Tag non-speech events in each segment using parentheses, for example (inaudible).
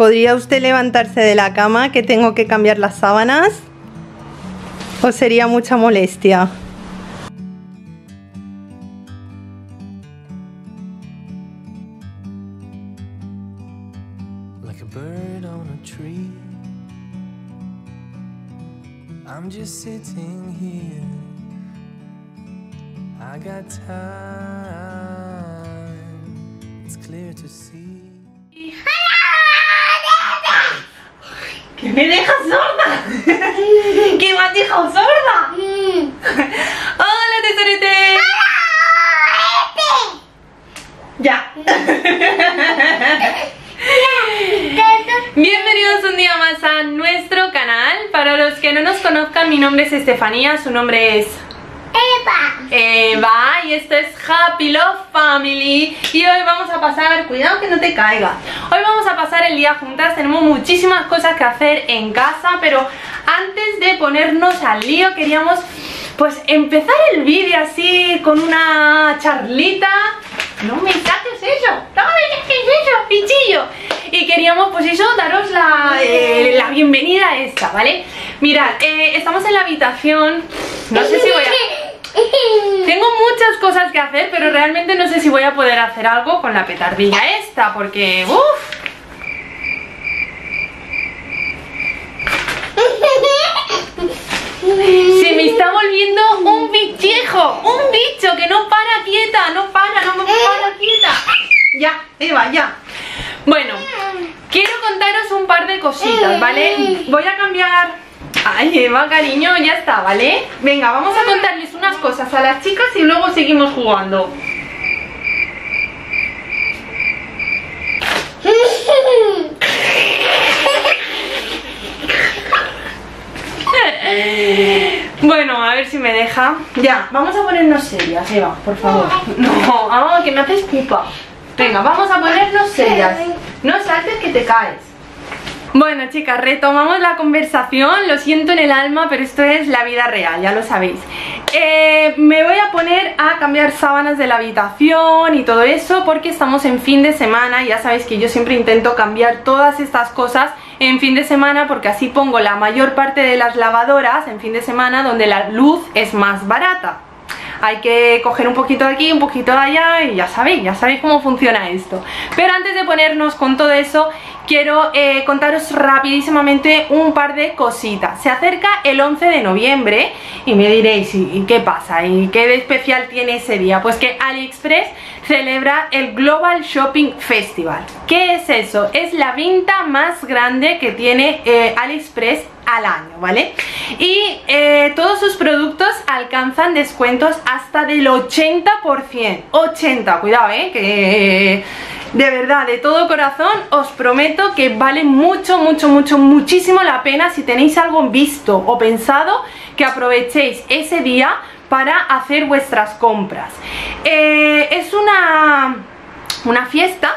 ¿Podría usted levantarse de la cama que tengo que cambiar las sábanas? ¿O sería mucha molestia? I got time. It's clear to see. Me dejas sorda! ¡Que me has dejado sorda! ¡Hola, tesorete! ¡Ya! Bienvenidos un día más a nuestro canal. Para los que no nos conozcan, mi nombre es Estefanía, su nombre es Eva. Y esto es Happy Love Family. Y hoy vamos a pasar, cuidado que no te caiga. Hoy vamos a pasar el día juntas, tenemos muchísimas cosas que hacer en casa pero antes de ponernos al lío queríamos pues empezar el vídeo así con una charlita. No me saques eso, no me saques eso, pichillo. Y queríamos pues eso, daros la, eh, la bienvenida a esta, ¿vale? Mirad, eh, estamos en la habitación, no sé si voy a... (laughs) Tengo muchas cosas que hacer, pero realmente no sé si voy a poder hacer algo con la petardilla esta, porque... Uff. (laughs) Se me está volviendo un bichejo, un bicho que no para quieta, no para, no me para quieta. Ya, Eva, ya. Bueno, quiero contaros un par de cositas, ¿vale? Voy a cambiar... Ay, Eva, cariño, ya está, ¿vale? Venga, vamos a contarles unas cosas a las chicas y luego seguimos jugando. Bueno, a ver si me deja. Ya, vamos a ponernos serias, Eva, por favor. No, ah, que me haces pupa. Venga, vamos a ponernos serias. No saltes que te caes. Bueno chicas, retomamos la conversación, lo siento en el alma, pero esto es la vida real, ya lo sabéis. Eh, me voy a poner a cambiar sábanas de la habitación y todo eso porque estamos en fin de semana, ya sabéis que yo siempre intento cambiar todas estas cosas en fin de semana porque así pongo la mayor parte de las lavadoras en fin de semana donde la luz es más barata hay que coger un poquito de aquí, un poquito de allá y ya sabéis, ya sabéis cómo funciona esto. Pero antes de ponernos con todo eso, quiero eh, contaros rapidísimamente un par de cositas. Se acerca el 11 de noviembre y me diréis, ¿y qué pasa? ¿Y qué de especial tiene ese día? Pues que AliExpress celebra el Global Shopping Festival. ¿Qué es eso? Es la venta más grande que tiene eh, AliExpress al año, ¿vale? Y eh, todos sus productos alcanzan descuentos hasta del 80%. 80, cuidado, ¿eh? Que de verdad, de todo corazón, os prometo que vale mucho, mucho, mucho, muchísimo la pena si tenéis algo visto o pensado que aprovechéis ese día para hacer vuestras compras. Eh, es una una fiesta (laughs)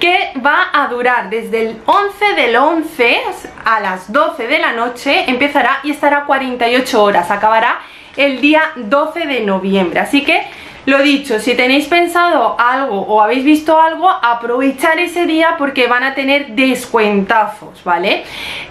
que va a durar desde el 11 del 11 a las 12 de la noche, empezará y estará 48 horas, acabará el día 12 de noviembre, así que lo dicho, si tenéis pensado algo o habéis visto algo, aprovechar ese día porque van a tener descuentazos, ¿vale?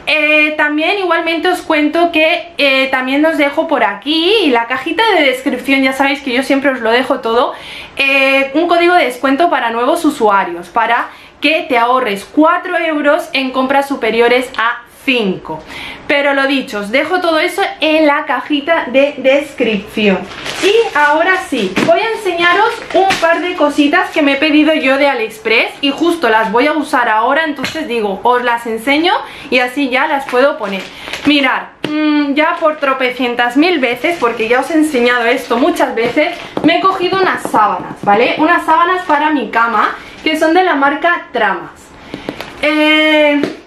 Eh, también igualmente os cuento que eh, también os dejo por aquí y la cajita de descripción, ya sabéis que yo siempre os lo dejo todo, eh, un código de descuento para nuevos usuarios, para que te ahorres 4 euros en compras superiores a 5 pero lo dicho, os dejo todo eso en la cajita de descripción. Y ahora sí, voy a enseñaros un par de cositas que me he pedido yo de Aliexpress y justo las voy a usar ahora, entonces digo, os las enseño y así ya las puedo poner. Mirad, mmm, ya por tropecientas mil veces, porque ya os he enseñado esto muchas veces me he cogido unas sábanas, ¿vale? unas sábanas para mi cama que son de la marca Tramas. Eh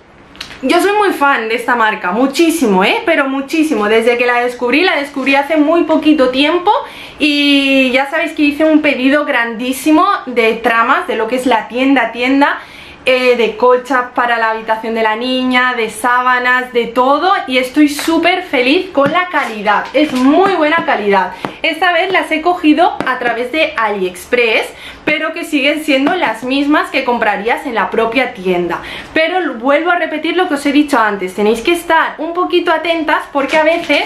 yo soy muy fan de esta marca, muchísimo, ¿eh? Pero muchísimo, desde que la descubrí, la descubrí hace muy poquito tiempo y ya sabéis que hice un pedido grandísimo de tramas, de lo que es la tienda tienda eh, de colchas para la habitación de la niña, de sábanas, de todo y estoy súper feliz con la calidad, es muy buena calidad. Esta vez las he cogido a través de AliExpress, pero que siguen siendo las mismas que comprarías en la propia tienda. Pero vuelvo a repetir lo que os he dicho antes, tenéis que estar un poquito atentas porque a veces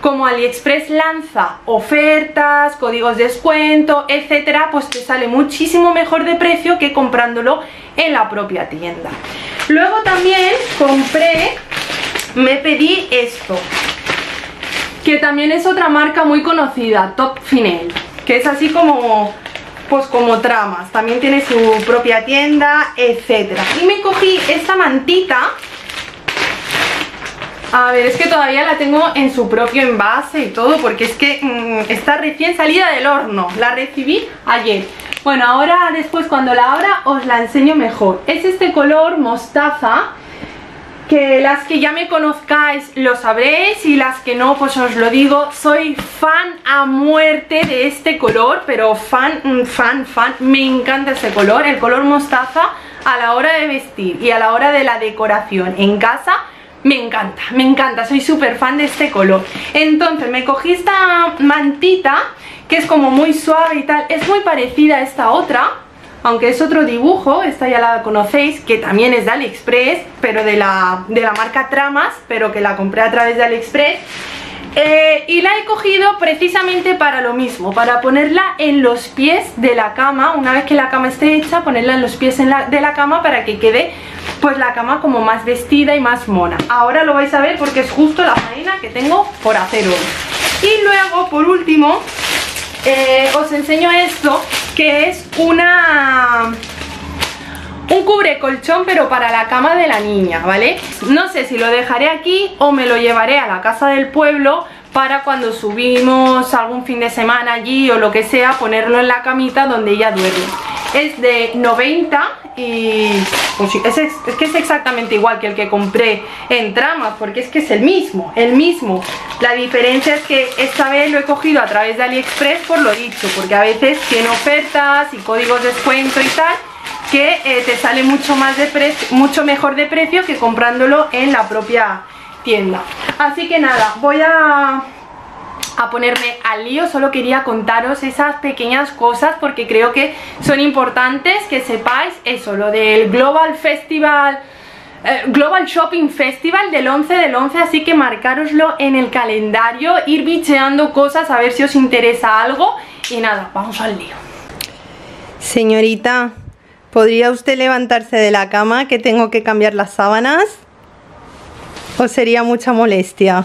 como AliExpress lanza ofertas, códigos de descuento, etcétera, pues te sale muchísimo mejor de precio que comprándolo en la propia tienda. Luego también compré, me pedí esto, que también es otra marca muy conocida, Top Finel, que es así como pues como tramas, también tiene su propia tienda, etcétera. Y me cogí esta mantita. A ver, es que todavía la tengo en su propio envase y todo Porque es que mm, está recién salida del horno. La recibí ayer. Bueno, ahora después cuando la abra os la enseño mejor. Es este color mostaza que las que ya me conozcáis lo sabréis y las que no pues os lo digo, soy fan a muerte de este color, pero fan, mm, fan, fan, me encanta ese color, el color mostaza a la hora de vestir y a la hora de la decoración en casa me encanta, me encanta, soy súper fan de este color. Entonces me cogí esta mantita que es como muy suave y tal Es muy parecida a esta otra Aunque es otro dibujo, esta ya la conocéis Que también es de AliExpress Pero de la, de la marca Tramas Pero que la compré a través de AliExpress eh, y la he cogido precisamente para lo mismo, para ponerla en los pies de la cama, una vez que la cama esté hecha, ponerla en los pies de la cama para que quede pues la cama como más vestida y más mona. Ahora lo vais a ver porque es justo la faena que tengo por hacer hoy. Y luego, por último, eh, os enseño esto, que es una un cubre colchón pero para la cama de la niña, ¿vale? No sé si lo dejaré aquí o me lo llevaré a la casa del pueblo para cuando subimos algún fin de semana allí o lo que sea, ponerlo en la camita donde ella duerme. Es de 90 y pues es, es, que es exactamente igual que el que compré en tramas, porque es que es el mismo, el mismo. La diferencia es que esta vez lo he cogido a través de AliExpress por lo dicho, porque a veces tiene ofertas y códigos de descuento y tal, que eh, te sale mucho, más de mucho mejor de precio que comprándolo en la propia tienda. Así que nada, voy a, a ponerme al lío, solo quería contaros esas pequeñas cosas porque creo que son importantes que sepáis eso, lo del Global Festival... Eh, Global Shopping Festival del 11 del 11 así que marcároslo en el calendario ir bicheando cosas a ver si os interesa algo y nada, vamos al lío Señorita, ¿Podría usted levantarse de la cama que tengo que cambiar las sábanas? ¿O sería mucha molestia?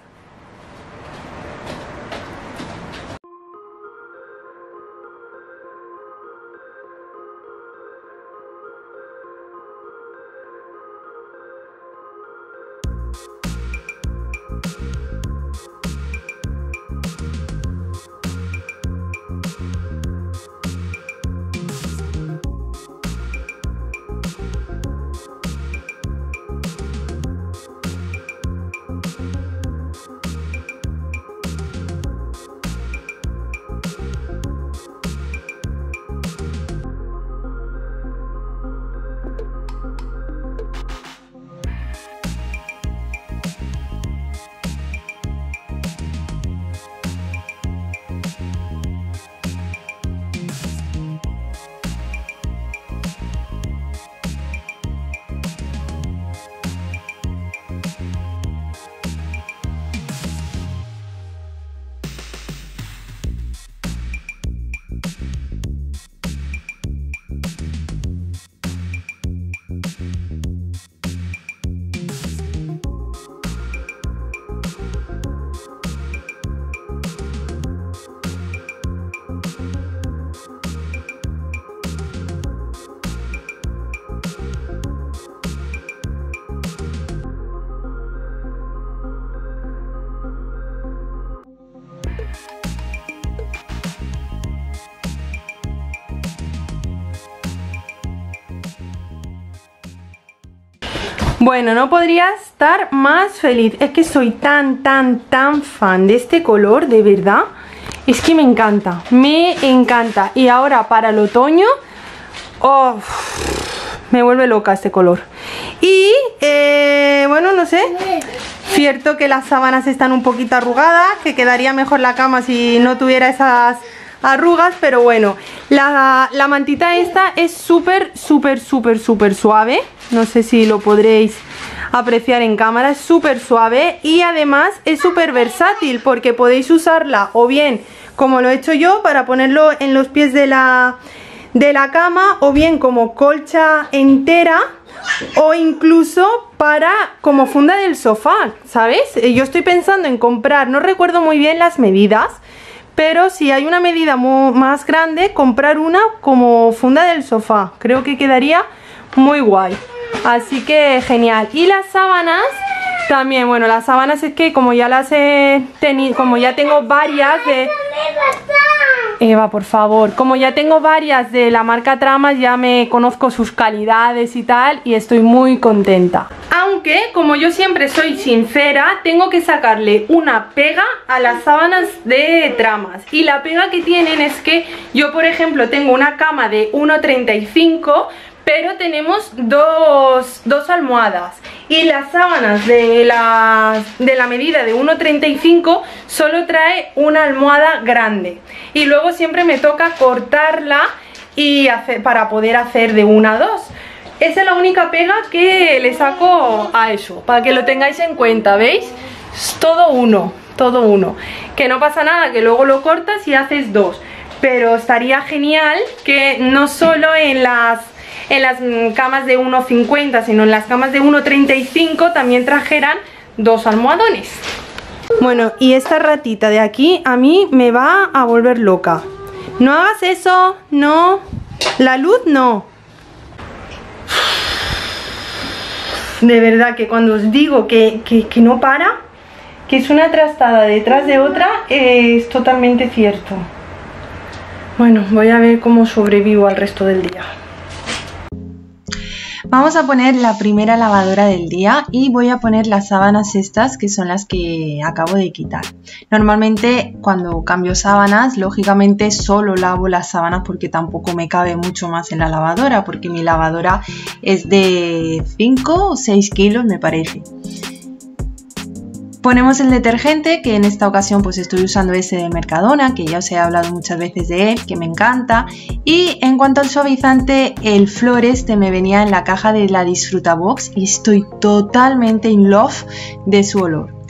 Bueno, no podría estar más feliz. Es que soy tan, tan, tan fan de este color, de verdad. Es que me encanta, me encanta. Y ahora para el otoño, oh, me vuelve loca este color. Y, eh, bueno, no sé, cierto que las sábanas están un poquito arrugadas, que quedaría mejor la cama si no tuviera esas arrugas, pero bueno, la, la mantita esta es súper, súper, súper, súper suave. No sé si lo podréis apreciar en cámara, es súper suave y además es súper versátil porque podéis usarla o bien como lo he hecho yo para ponerlo en los pies de la, de la cama o bien como colcha entera o incluso para como funda del sofá, ¿sabes? Yo estoy pensando en comprar, no recuerdo muy bien las medidas, pero si hay una medida más grande, comprar una como funda del sofá. Creo que quedaría muy guay. Así que genial. Y las sábanas también, bueno, las sábanas es que como ya las he tenido, como ya tengo varias de... Eva, por favor, como ya tengo varias de la marca Tramas, ya me conozco sus calidades y tal, y estoy muy contenta. Aunque, como yo siempre soy sincera, tengo que sacarle una pega a las sábanas de Tramas. Y la pega que tienen es que yo, por ejemplo, tengo una cama de 1,35 pero tenemos dos, almohadas y las sábanas de la, de la medida de 1,35 solo trae una almohada grande y luego siempre me toca cortarla y para poder hacer de una a dos esa es la única pega que le saco a eso, para que lo tengáis en cuenta, ¿veis? Es todo uno, todo uno. Que no pasa nada, que luego lo cortas y haces dos. Pero estaría genial que no solo en las en las mm, camas de 1,50, sino en las camas de 1,35 también trajeran dos almohadones. Bueno, y esta ratita de aquí a mí me va a volver loca. No hagas eso, no. La luz no. De verdad que cuando os digo que, no para, que es una trastada detrás de otra, es totalmente cierto. Bueno, voy a ver cómo sobrevivo al resto del día. Vamos a poner la primera lavadora del día y voy a poner las sábanas estas que son las que acabo de quitar. Normalmente cuando cambio sábanas, lógicamente solo lavo las sábanas porque tampoco me cabe mucho más en la lavadora porque mi lavadora es de 5 o 6 kilos me parece. Ponemos el detergente, que en esta ocasión pues estoy usando ese de Mercadona, que ya os he hablado muchas veces de él, que me encanta. Y en cuanto al suavizante, el Floreste me venía en la caja de la Disfruta Box y estoy totalmente in love de su olor.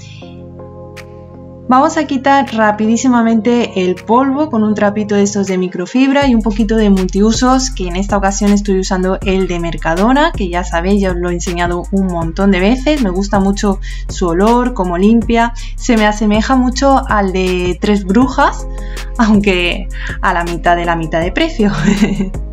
Vamos a quitar rapidísimamente el polvo con un trapito de estos de microfibra y un poquito de multiusos que en esta ocasión estoy usando el de Mercadona que ya sabéis, ya os lo he enseñado un montón de veces, me gusta mucho su olor, como limpia, se me asemeja mucho al de Tres Brujas, aunque a la mitad de la mitad de precio. (laughs)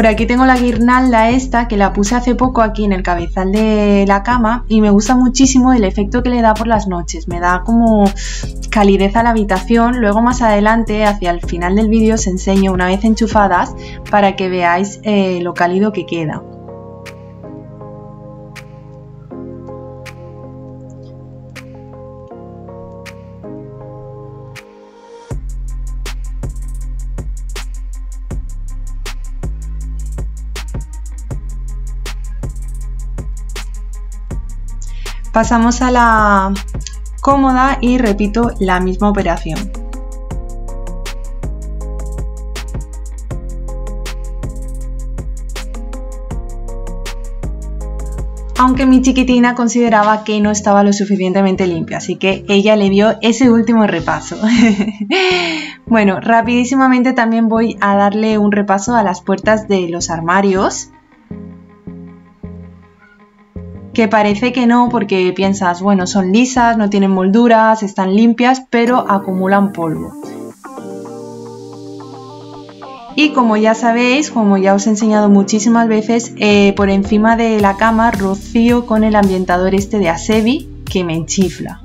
Por aquí tengo la guirnalda esta que la puse hace poco aquí en el cabezal de la cama y me gusta muchísimo el efecto que le da por las noches. Me da como calidez a la habitación. Luego más adelante, hacia el final del vídeo, os enseño una vez enchufadas para que veáis eh, lo cálido que queda. Pasamos a la cómoda y repito la misma operación. aunque mi chiquitina consideraba que no estaba lo suficientemente limpia, así que ella le dio ese último repaso. (laughs) bueno, rapidísimamente también voy a darle un repaso a las puertas de los armarios que parece que no porque piensas, bueno, son lisas, no tienen molduras, están limpias, pero acumulan polvo. Y como ya sabéis, como ya os he enseñado muchísimas veces, eh, por encima de la cama rocío con el ambientador este de Asebi que me enchifla.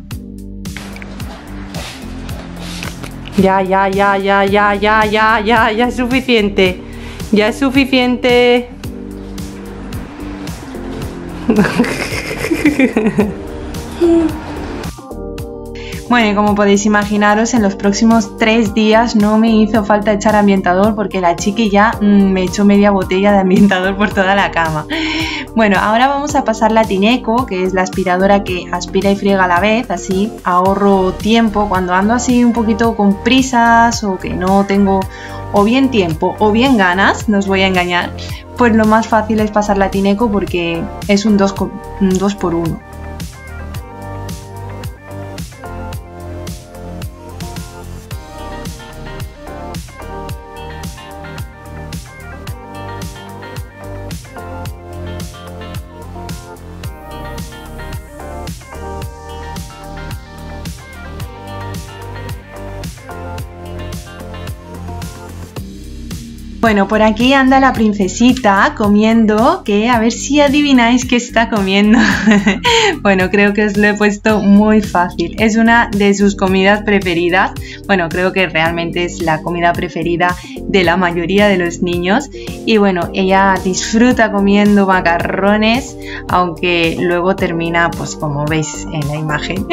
Ya, ya, ya, ya, ya, ya, ya, ya, ya es suficiente. Ya es suficiente. Bueno, y como podéis imaginaros, en los próximos tres días no me hizo falta echar ambientador porque la chiqui ya mm, me echó media botella de ambientador por toda la cama. Bueno, ahora vamos a pasar la Tineco, que es la aspiradora que aspira y friega a la vez, así ahorro tiempo cuando ando así un poquito con prisas o que no tengo o bien tiempo o bien ganas, no os voy a engañar, pues lo más fácil es pasar la Tineco porque es un 2 por 1. Bueno, por aquí anda la princesita comiendo, que a ver si adivináis qué está comiendo. (laughs) bueno, creo que os lo he puesto muy fácil. Es una de sus comidas preferidas. Bueno, creo que realmente es la comida preferida de la mayoría de los niños. Y bueno, ella disfruta comiendo macarrones, aunque luego termina, pues como veis en la imagen.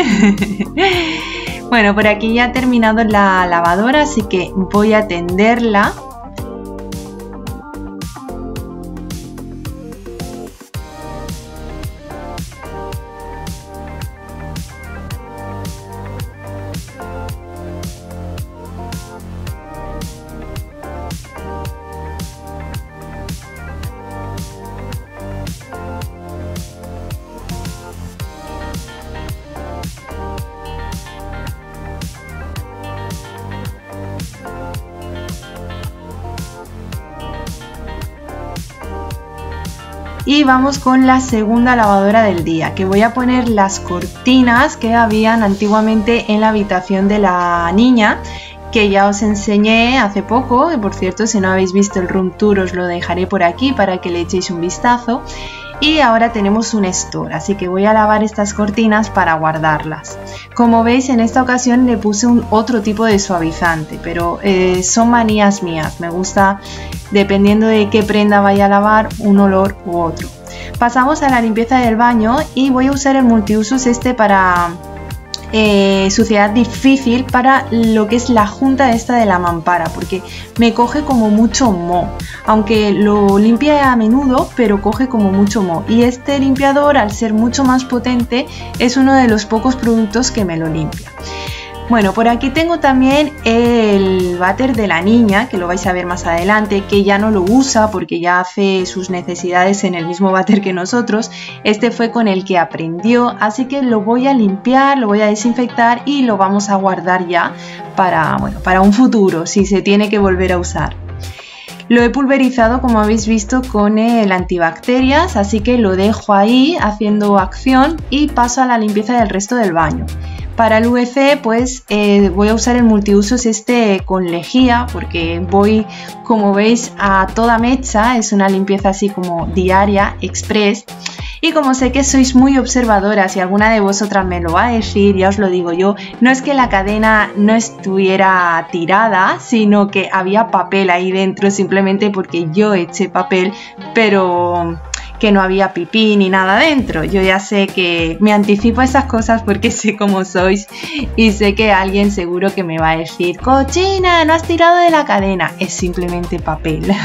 (laughs) bueno, por aquí ya ha terminado la lavadora, así que voy a tenderla y vamos con la segunda lavadora del día que voy a poner las cortinas que habían antiguamente en la habitación de la niña que ya os enseñé hace poco, y por cierto si no habéis visto el room tour os lo dejaré por aquí para que le echéis un vistazo. Y ahora tenemos un store, así que voy a lavar estas cortinas para guardarlas. Como veis en esta ocasión le puse un otro tipo de suavizante, pero eh, son manías mías, me gusta dependiendo de qué prenda vaya a lavar un olor u otro. Pasamos a la limpieza del baño y voy a usar el multiusos este para eh, suciedad difícil para lo que es la junta esta de la mampara, porque me coge como mucho mo, aunque lo limpia a menudo, pero coge como mucho mo. Y este limpiador, al ser mucho más potente, es uno de los pocos productos que me lo limpia. Bueno, por aquí tengo también el váter de la niña, que lo vais a ver más adelante, que ya no lo usa porque ya hace sus necesidades en el mismo váter que nosotros. Este fue con el que aprendió, así que lo voy a limpiar, lo voy a desinfectar y lo vamos a guardar ya para, bueno, para un futuro, si se tiene que volver a usar. Lo he pulverizado como habéis visto con el antibacterias, así que lo dejo ahí haciendo acción y paso a la limpieza del resto del baño. Para el UVC pues eh, voy a usar el multiusos este con lejía porque voy como veis a toda mecha, es una limpieza así como diaria, express. Y como sé que sois muy observadoras y alguna de vosotras me lo va a decir, ya os lo digo yo, no es que la cadena no estuviera tirada, sino que había papel ahí dentro simplemente porque yo eché papel, pero que no había pipí ni nada dentro. Yo ya sé que me anticipo a esas cosas porque (laughs) sé cómo sois y sé que alguien seguro que me va a decir, cochina, no has tirado de la cadena. Es simplemente papel. (laughs)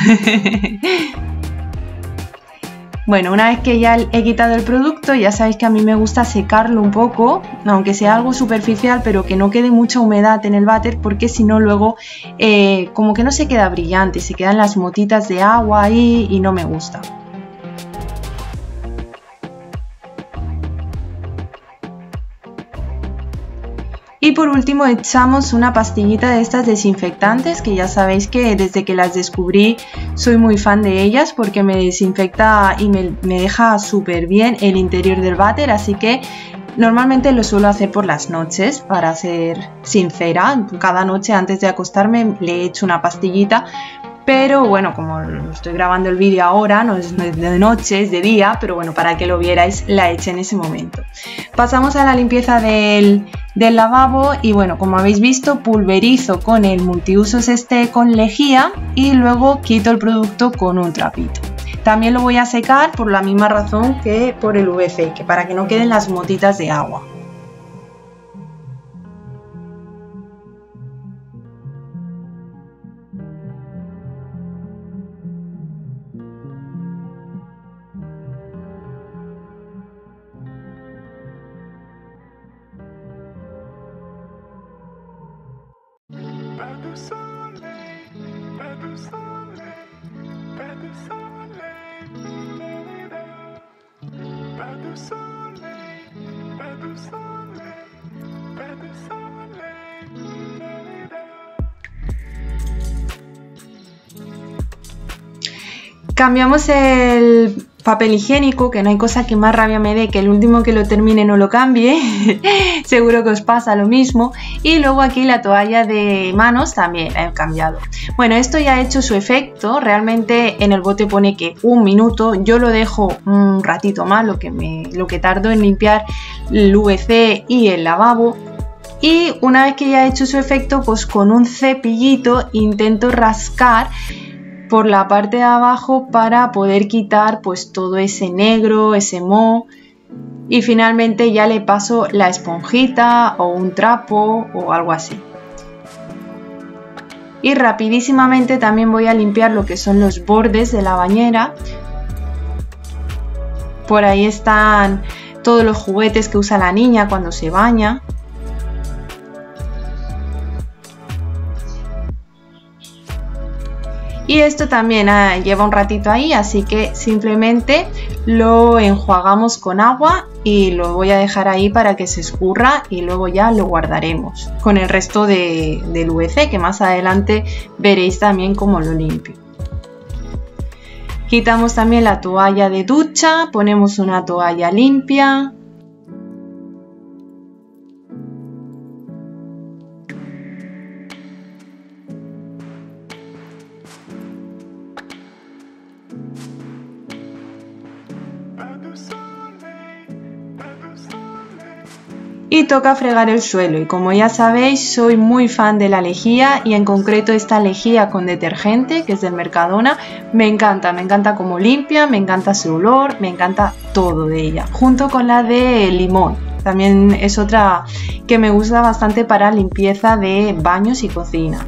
Bueno, una vez que ya he quitado el producto, ya sabéis que a mí me gusta secarlo un poco, aunque sea algo superficial, pero que no quede mucha humedad en el váter, porque si no luego eh, como que no se queda brillante, se quedan las motitas de agua ahí y no me gusta. Y por último echamos una pastillita de estas desinfectantes que ya sabéis que desde que las descubrí soy muy fan de ellas porque me desinfecta y me, deja súper bien el interior del váter así que Normalmente lo suelo hacer por las noches, para ser sincera. Cada noche antes de acostarme le echo una pastillita pero bueno, como estoy grabando el vídeo ahora, no es de noche, es de día, pero bueno, para que lo vierais, la eché en ese momento. Pasamos a la limpieza del, del lavabo y bueno, como habéis visto, pulverizo con el multiusos este con lejía y luego quito el producto con un trapito. También lo voy a secar por la misma razón que por el VC, que para que no queden las motitas de agua. Cambiamos el papel higiénico, que no hay cosa que más rabia me dé que el último que lo termine no lo cambie. (laughs) Seguro que os pasa lo mismo. Y luego aquí la toalla de manos también he cambiado. Bueno, esto ya ha hecho su efecto. Realmente en el bote pone que un minuto. Yo lo dejo un ratito más, lo que, me, lo que tardo en limpiar el VC y el lavabo. Y una vez que ya ha hecho su efecto, pues con un cepillito intento rascar por la parte de abajo para poder quitar pues todo ese negro, ese moho y finalmente ya le paso la esponjita o un trapo o algo así. Y rapidísimamente también voy a limpiar lo que son los bordes de la bañera. Por ahí están todos los juguetes que usa la niña cuando se baña. Y esto también ah, lleva un ratito ahí, así que simplemente lo enjuagamos con agua y lo voy a dejar ahí para que se escurra y luego ya lo guardaremos con el resto de, del VC que más adelante veréis también cómo lo limpio. Quitamos también la toalla de ducha, ponemos una toalla limpia, toca fregar el suelo y como ya sabéis soy muy fan de la lejía y en concreto esta lejía con detergente que es del Mercadona me encanta, me encanta cómo limpia, me encanta su olor, me encanta todo de ella junto con la de limón. También es otra que me gusta bastante para limpieza de baños y cocina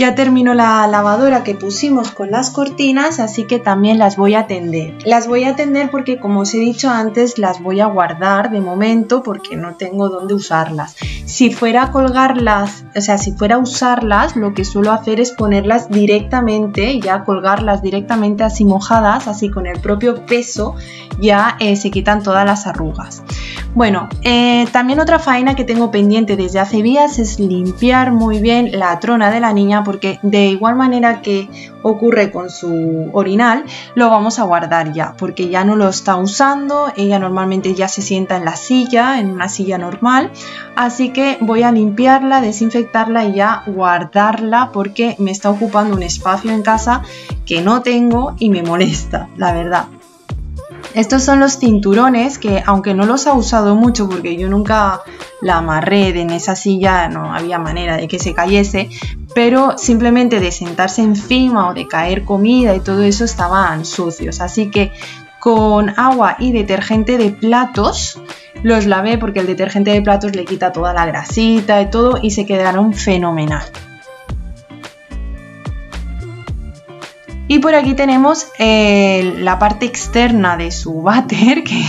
Ya terminó la lavadora que pusimos con las cortinas, así que también las voy a tender. Las voy a tender porque como os he dicho antes, las voy a guardar de momento porque no tengo dónde usarlas. Si fuera a colgarlas, o sea, si fuera a usarlas, lo que suelo hacer es ponerlas directamente, ya colgarlas directamente así mojadas, así con el propio peso, ya eh, se quitan todas las arrugas. Bueno, eh, también otra faena que tengo pendiente desde hace días es limpiar muy bien la trona de la niña porque de igual manera que ocurre con su orinal, lo vamos a guardar ya porque ya no lo está usando, ella normalmente ya se sienta en la silla, en una silla normal, así que voy a limpiarla, desinfectarla y ya guardarla porque me está ocupando un espacio en casa que no tengo y me molesta, la verdad. Estos son los cinturones que aunque no los ha usado mucho porque yo nunca la amarré en esa silla, no había manera de que se cayese, pero simplemente de sentarse encima o de caer comida y todo eso estaban sucios. Así que con agua y detergente de platos los lavé porque el detergente de platos le quita toda la grasita y todo y se quedaron fenomenal. Y por aquí tenemos eh, la parte externa de su váter, que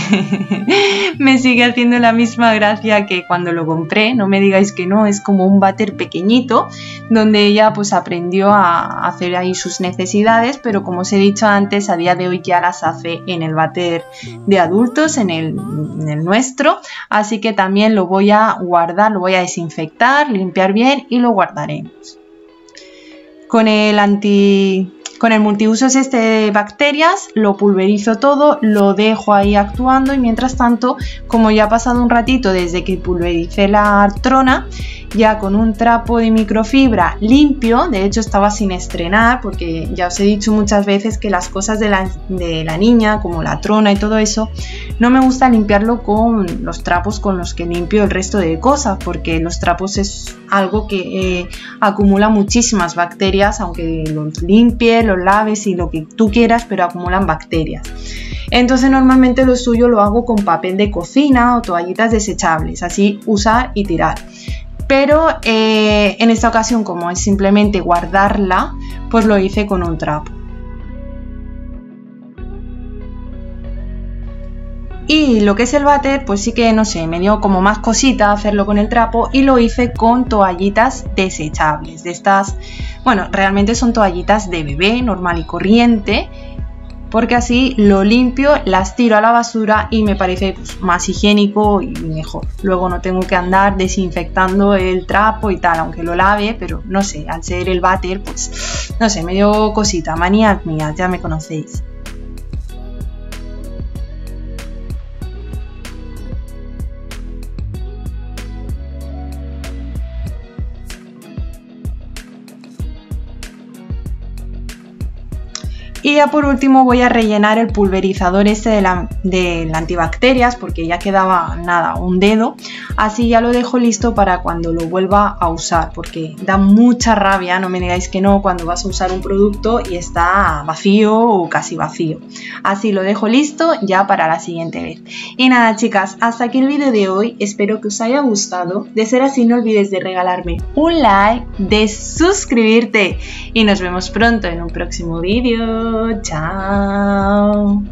(laughs) me sigue haciendo la misma gracia que cuando lo compré. No me digáis que no, es como un váter pequeñito, donde ella pues aprendió a hacer ahí sus necesidades, pero como os he dicho antes, a día de hoy ya las hace en el váter de adultos, en el, en el nuestro. Así que también lo voy a guardar, lo voy a desinfectar, limpiar bien y lo guardaremos. Con el anti con el multiusos este de bacterias lo pulverizo todo, lo dejo ahí actuando y mientras tanto, como ya ha pasado un ratito desde que pulvericé la artrona, ya con un trapo de microfibra limpio, de hecho estaba sin estrenar porque ya os he dicho muchas veces que las cosas de la, de la niña, como la trona y todo eso, no me gusta limpiarlo con los trapos con los que limpio el resto de cosas porque los trapos es algo que eh, acumula muchísimas bacterias, aunque los limpie, laves y lo que tú quieras, pero acumulan bacterias. Entonces normalmente lo suyo lo hago con papel de cocina o toallitas desechables, así usar y tirar pero eh, en esta ocasión como es simplemente guardarla, pues lo hice con un trapo. Y lo que es el váter, pues sí que no sé, me dio como más cosita hacerlo con el trapo y lo hice con toallitas desechables. De estas, bueno, realmente son toallitas de bebé, normal y corriente, porque así lo limpio, las tiro a la basura y me parece pues, más higiénico y mejor. Luego no tengo que andar desinfectando el trapo y tal, aunque lo lave, pero no sé, al ser el váter, pues no sé, me dio cosita, manías mías, ya me conocéis. Y ya por último voy a rellenar el pulverizador este de la, antibacterias porque ya quedaba nada, un dedo. Así ya lo dejo listo para cuando lo vuelva a usar porque da mucha rabia, no me digáis que no, cuando vas a usar un producto y está vacío o casi vacío. Así lo dejo listo ya para la siguiente vez. Y nada chicas, hasta aquí el vídeo de hoy, espero que os haya gustado. De ser así no olvides de regalarme un like, de suscribirte y nos vemos pronto en un próximo vídeo. down.